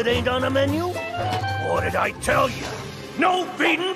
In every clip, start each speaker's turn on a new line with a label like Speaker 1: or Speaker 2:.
Speaker 1: It ain't on the menu? What did I tell you? No feeding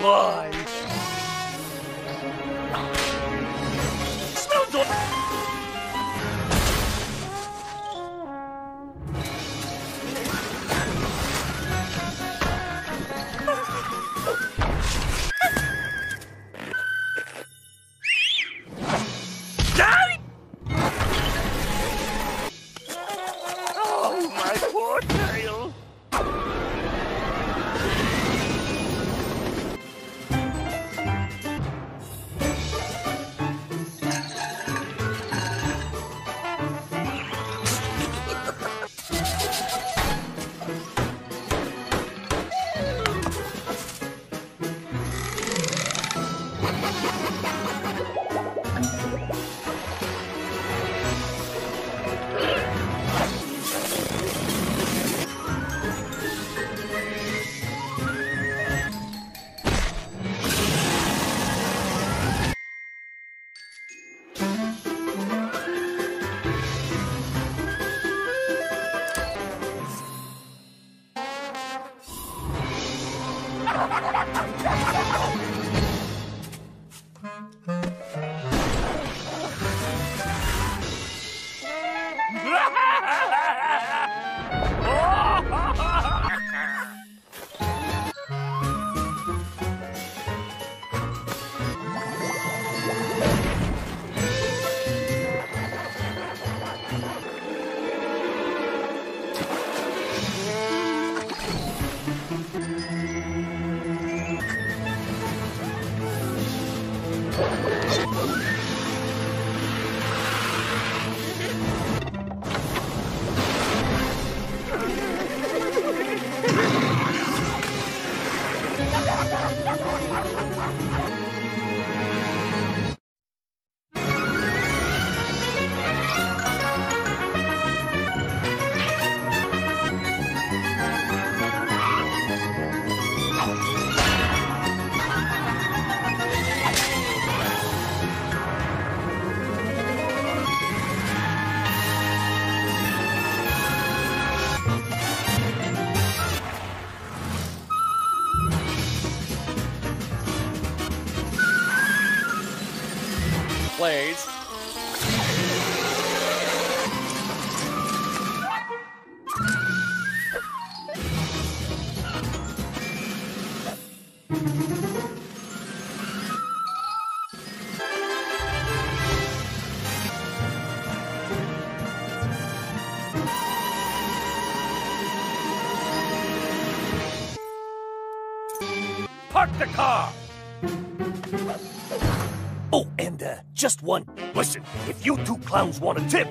Speaker 1: boy.
Speaker 2: Plays.
Speaker 1: Park the car! Just one. Listen, if you two clowns want a tip,